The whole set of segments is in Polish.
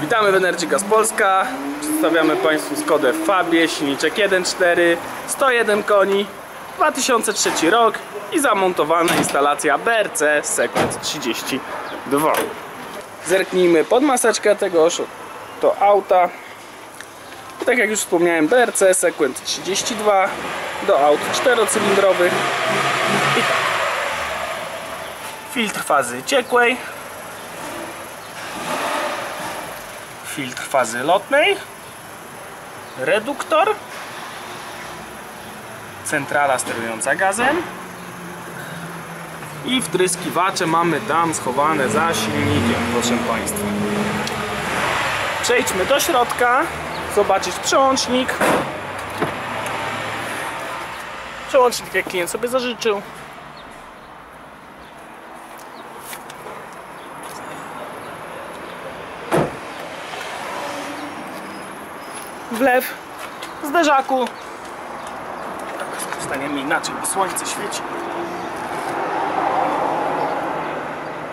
Witamy w Energy Gas Polska. Przedstawiamy Państwu Skodę Fabie, silniczek 1.4, 101 koni, 2003 rok i zamontowana instalacja BRC Sequent 32. Zerknijmy pod maseczkę tegoż to auta. I tak jak już wspomniałem, BRC Sequent 32 do aut czterocylindrowych. I tak. Filtr fazy ciekłej, filtr fazy lotnej, reduktor, centrala sterująca gazem i wtryskiwacze mamy tam schowane za silnikiem, proszę Państwa. Przejdźmy do środka, zobaczyć przełącznik. Przełącznik jak klient sobie zażyczył. Wlew zderzaku. Tak, staniemy inaczej, bo słońce świeci.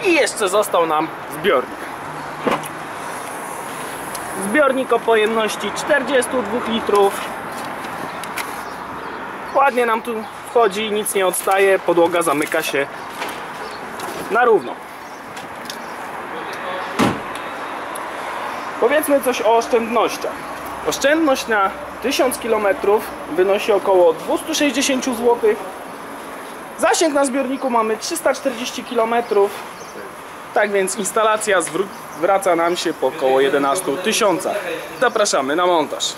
I jeszcze został nam zbiornik. Zbiornik o pojemności 42 litrów. Ładnie nam tu wchodzi, nic nie odstaje, podłoga zamyka się na równo. Powiedzmy coś o oszczędnościach. Oszczędność na 1000 km wynosi około 260 zł. Zasięg na zbiorniku mamy 340 km. Tak więc instalacja zwr- zwraca nam się po około 11 tysiącach. Zapraszamy na montaż.